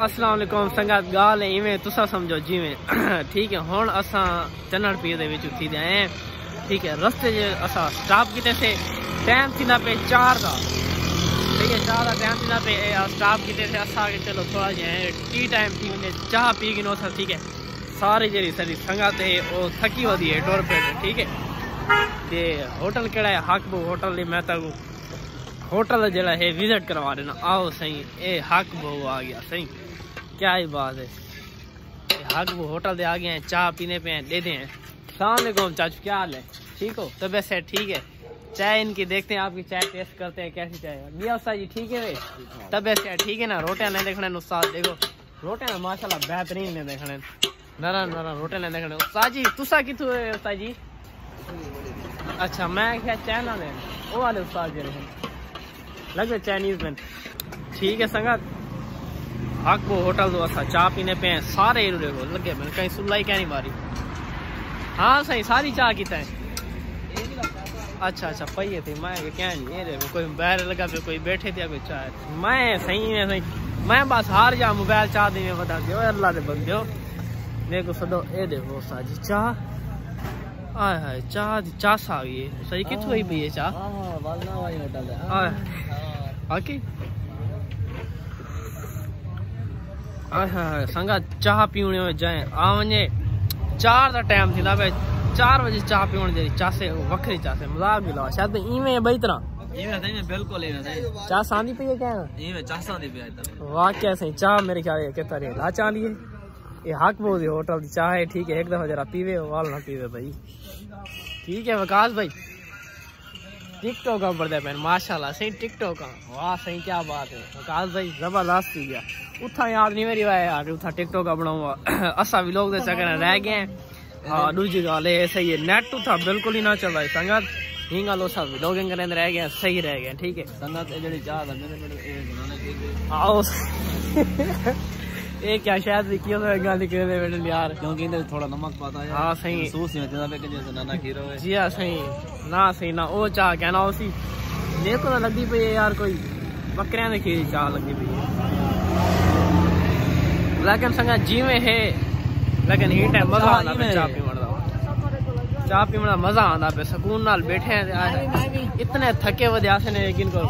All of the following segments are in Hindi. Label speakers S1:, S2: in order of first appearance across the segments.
S1: वालेकुम, संगत गाल है, इवें तुसा समझो जिवें। ठीक है हुन असा चन्नड़ पीर दे विच उठी आए। हैं ठीक है, रस्ते जे असा स्टॉप किते से टाइम थी ना पे चार दा। ठीक है, चार दा टाइम पे स्टॉप किते से असा चलो, थोड़ा जे टी टाइम थी वने चाह पी गिनो ठीक है। सारी जेरी सारी संगत है ओ थकी वदी है टोर पे, ठीक है। ते होटल केड़ा है? हक होटल दी मैं तक होटल जरा है विज़िट करवा देना। आओ सही ए हक बहु आ गया। सही क्या ही बात है। हक वो होटल दे आ गए हैं चाय पीने पे हैं, दे दे हैं। सलामकुम चाचू, क्या हाल है? ठीक हो? तबियत से ठीक है? चाय इनकी देखते हैं, आपकी चाय टेस्ट करते हैं, कैसी चाय है। मियाँ उस्ताद जी ठीक है वे तबियत से ठीक है ना? रोटियाँ नहीं देखने उस्ताद देखो। रोटियाँ माशाल्लाह बेहतरीन ने देखने। नरा नरा रोटियाँ नहीं देखने। उस्ताद जी, तुसा कितु है उस्ताद जी? अच्छा मैं क्या चाय ना लें वो वाले उस्ताद जी रहे लगे चाइनीज़ में ठीक है संगत। हक वो होटल दो असा चाह पीने पे हैं सारे इरू देखो लगे मैंने कहीं सुलाई क्या नहीं मारी। हाँ सही सारी चाह की है अच्छा अच्छा पहिए थे मैं क्या नहीं ये देखो कोई बैर लगा पे कोई बैठे थे कोई चाह मैं सही है सही। मैं बस हार जा मोबाइल चाह दी बता दियो अल्लाह दे बंदे हो। देखो सदो ए देखो साजी चाह। आय हाय चाह दी चाह आ गई है सही कितों हुई पई है चाह आय आके आय। हाय संगा चाह पीने जाए। आ वने चार दा टाइम थी भाई। चार बजे चाह पीने जरी चासे वखरी चासे मज़ाक भी लावा शायद इवें बई तरह
S2: बिल्कुल
S1: चाह सांदी पई क्या?
S2: इवें चासा दी पे
S1: वाकई सही चाह मेरे ख्याल कितना ला चाह लिए ये हक बोल होटल की चाह है ठीक है एक दफ़ा जरा पीवे वाल ना पीवे भाई। ठीक है वकास भाई। टिकटॉक का बढ़ते पैन माशाल्लाह सही टिकटॉक का वाह सही क्या बात है। वकास भाई ज़बरदस्त पी गया उथा याद नहीं मेरी वाय यार उथा टिकटॉक का बनाऊँगा असा भी लोग दे चक्कर रह गए हाँ। दूजी गल है सही है नेट उथा बिल्कुल ही ना चल रहा है। संगत हिंगा लो सब लोगिंग करने रह गए सही रह गए ठीक है।
S2: संगत जड़ी चाह दा के
S1: ये क्या शायद भी क्यों गल निकले बेटे यार
S2: क्योंकि इधर थोड़ा नमक पाता है
S1: हाँ सही
S2: सूस में जना पे जैसे नाना खीरो है
S1: जी हाँ सही ना सही ना वो चाह कहना उसी को तो पई है यार कोई बकरियाँ की खीरी चाह पई है लेकिन संगा जीवे है लेकिन ही टाइम मज़ा आंदा पे चाह पीवण दा चाह पीवण दा मज़ा आंदा पे सुकून नाल बैठे हैं इतने थके वदे आसे ने यकीन करो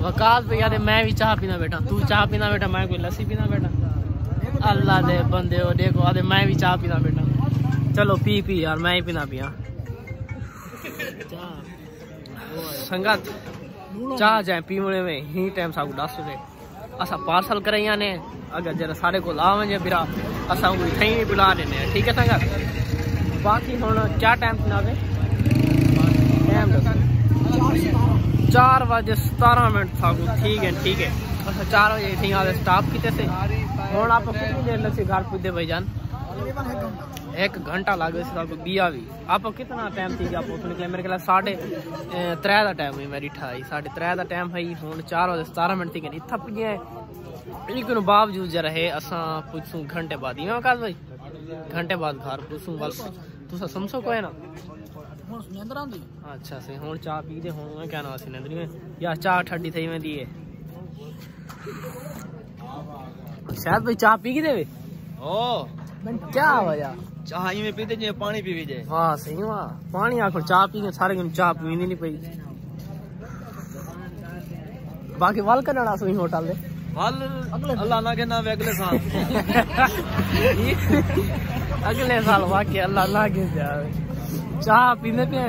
S1: वकास भैया दे मैं भी चाह पीना बैठा तू चाह पीना बैठा मैं कोई लस्सी पीना बैठा अल्लाह दे बंदे हो, देखो आदे मैं भी चाह पीना बैठा चलो, पी पी यार, मैं ही पीना पिया। संगत, चाह जाए पीवणे में, ही टाइम साकू दस रहे असा पार्सल कराइया ने, अगर जरा सारे को ला वजे फिर असा कोई थई पिला देने ठीक है संगत? बाकी हुन क्या टाइम सुनावे टाइम चार बजे सतारह मिनट साकू ठीक है ठीक है। अच्छा चार बजे थी आगे स्टॉप किते से। कितनी देर लग से घर पुजे भाईजान एक घंटा लगे से बिया भी आप कितना टाइम थी आप निकले मेरे ख्याल साढ़े त्रै दा टाइम हुई मेरी ठाई साढ़े त्रै दा टाइम है हूँ चार बजे सतारह मिनट थी इतना पुजे लेकिन बावजूद जरा है असा पुछूं घंटे बाद इवें काज भाई घंटे बाद घर पुछूं बस तुसा समझो को है ना अच्छा से हूँ चाह पी दे हूँ क्या ना सी नंदरी में या चाह ठंडी थी में दी है शायद भाई चाह पी के देवे?
S2: ओ
S1: क्या वजह
S2: चाह इवें पीते जे पानी पीवी जे
S1: वाह सही वाह। पानी आखो चाह पी के सारे दिन चाह पीनी नहीं पई। बाकी वाल कनाडा सुई होटल दे।
S2: हल अल्लाह ना के ना अगले साल।
S1: अगले साल वाकई अल्लाह ना के जावे चाह पीने पे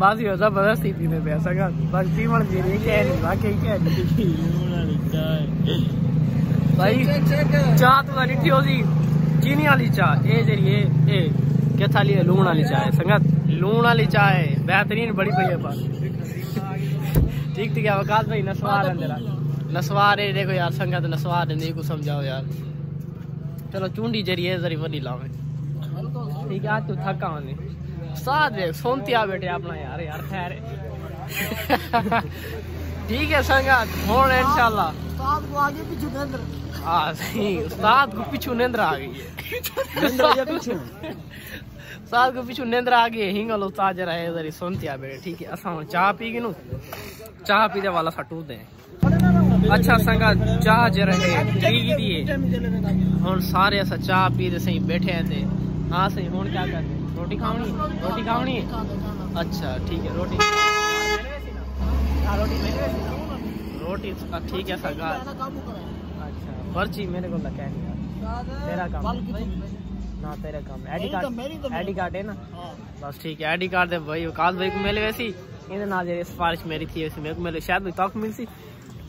S1: बस ये ज़बरदस्ती पीने पे सगा बस पीवण जी नहीं कह नहीं वाकई कह नहीं। भाई चाह तो निठी होगी चीनी वाली चाह ए क्या थाली है लूण वाली है। संगत लूण वाली है बेहतरीन बड़ी पई है ठीक ठीक है वकास भाई नसवार है तेरा नसवार है देखो यार संगत नसवार है को समझाओ यार। चलो चूंडी ज़रिए जरी वडी लावे। ठीक है आज तू थका होने साथ देख सोनती आ बेटे अपना यार यार खैर। ठीक है संगत होन इंशाल्लाह।
S3: उस्ताद को आगे नेंद्र
S1: आ गई है। उस्ताद को पीछू नेंद्र आ गई है। हिंगल उस्ताद जरा है जरी सुनती आ बेटे ठीक है। असा चाह पी गई नु पी दे वाला सटू दे। अच्छा संगा चाह जरा है दी है। हुन सारे असा चाह पी दे सही बैठे हैं ते। हाँ सही हुन क्या कर रोटी खानी रोटी खावनी है अच्छा ठीक है रोटी। रोटी ठीक है क्या सरकार पर्ची मेरे को लगा है
S3: तेरा काम। ना तेरा
S1: काम। आईडी कार्ड आईडी कार्ड
S3: है ना?
S1: बस ठीक है आईडी कार्ड दे भाई काश भाई को मिले वैसी इने ना दे सिफारिश मेरी थी वैसे मेरे को मिले। शायद भी तक मिलसी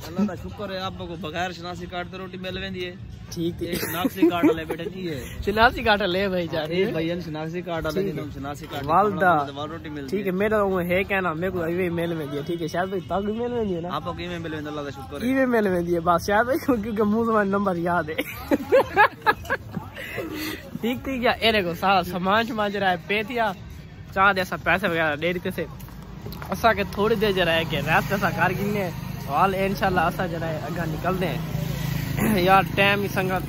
S2: अल्लाह का शुक्र है आप को बगैर शनासी कार्ड तो रोटी मिल वेंदी है।
S1: ठीक थी
S2: शनासी कार्ड वाले बेटे जी है।
S1: काटा ले भाई जा
S2: एक भैया शनासी कार्ड
S1: है।
S2: शनासी कार्ड
S1: वालदा।
S2: रोटी
S1: ठीक है मेरा वो है कहना मेरे को अभी मिल में दिया। ठीक है शायद भाई तक मिल में दिया ना।
S2: आपको किਵੇਂ मिल वेंदा अल्लाह का शुक्र है।
S1: की मिल में दिया बस शायद भाई क्योंकि मुँह से नंबर याद है। ठीक ठीक है ये देखो सारा सामान सामान जरा है पे थिया चाह दे ऐसा पैसे वगैरह दे देते से। असा के थोड़ी देर जरा है कि रात ऐसा कर गिने वाल इंशाल्लाह असा जरा है अगा निकलते हैं। यार टाइम ही संगत।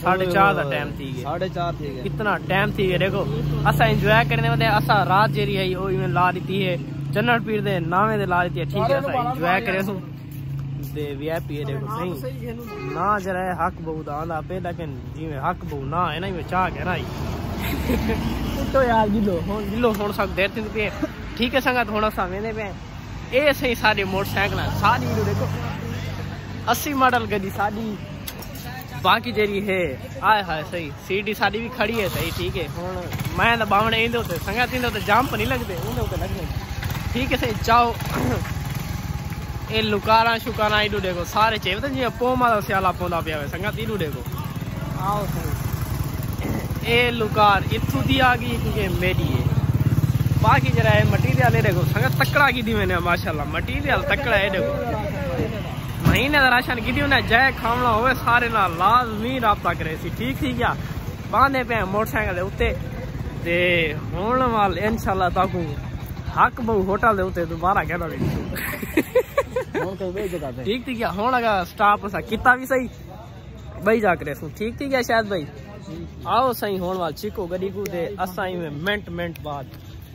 S1: साढ़े चार का टाइम थी
S2: साढ़े चार थी
S1: कितना टाइम थी देखो। असा एंजॉय करने वाले असा रात जेरी है वो इवें ला दी है। चन्नड़ पीर दे नावे दे ला दी है ठीक है असा एंजॉय करे सु दे वीआईपी है देखो सही ना जरा हक बहु दा आंदा पे लेकिन जिवें हक बहु ना है ना इवें चाह के ना तो यार गिलो। हुन गिलो हुन सब देर थिंद पे ठीक है संगत हुन असा वेंदे पे ए सही सारी मोटरसाइकिल सारी इधर देखो। अस्सी मॉडल गली साड़ी। बाकी जेरी है। आय हाय सही। सीडी साड़ी भी खड़ी है सही ठीक है। हूँ मैं तो बावण ईंदो तो संगत ईंदो जाम पर नहीं लगते ऊंदो तो लगने ठीक है सही जाओ। ये लुकारा शुकारा एडू देखो सारे चेव तो जी पोमा का स्याला पौधा पिया संगत एडू देखो आओ सही। ये लुकार इतू दी आ गई क्योंकि मेरी है बाकी जरा मटीरियल देखो संगत तकड़ा की दी मैंने माशाल्लाह मटीरियल तकड़ा है देखो महीने राशन की उन्हें, जय खावना होवे, सारे ना लाजमी रबता करे ठीक थी क्या? बांधे पे मोटरसाइकिल उत्ते होने वाले इंशाल्लाह ताकू हक बहु
S2: होटल दे उत्ते दोबारा कहना
S1: ठीक थी क्या? होने लगा स्टाफ सा किता भी सही। भाई जा करे ठीक थी क्या शायद भाई आओ सही होने वाला चिको गरीबू दे मिनट मिनट बाद।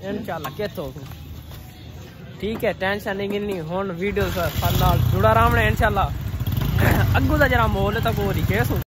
S1: इंशाल्लाह कहतो ਠੀਕ ਹੈ ਟੈਨਸ਼ਨ ਨਹੀਂ ਗਿਲਨੀ ਹੁਣ ਵੀਡੀਓ ਨਾਲ ਜੁੜਾ ਰਹਿਣਾ ਇਨਸ਼ਾਅੱਲਾ ਅੱਗੂ ਦਾ ਜਰਾ ਮੋਲ ਤੱਕ ਹੋ ਰਹੀ ਕੇਸੂ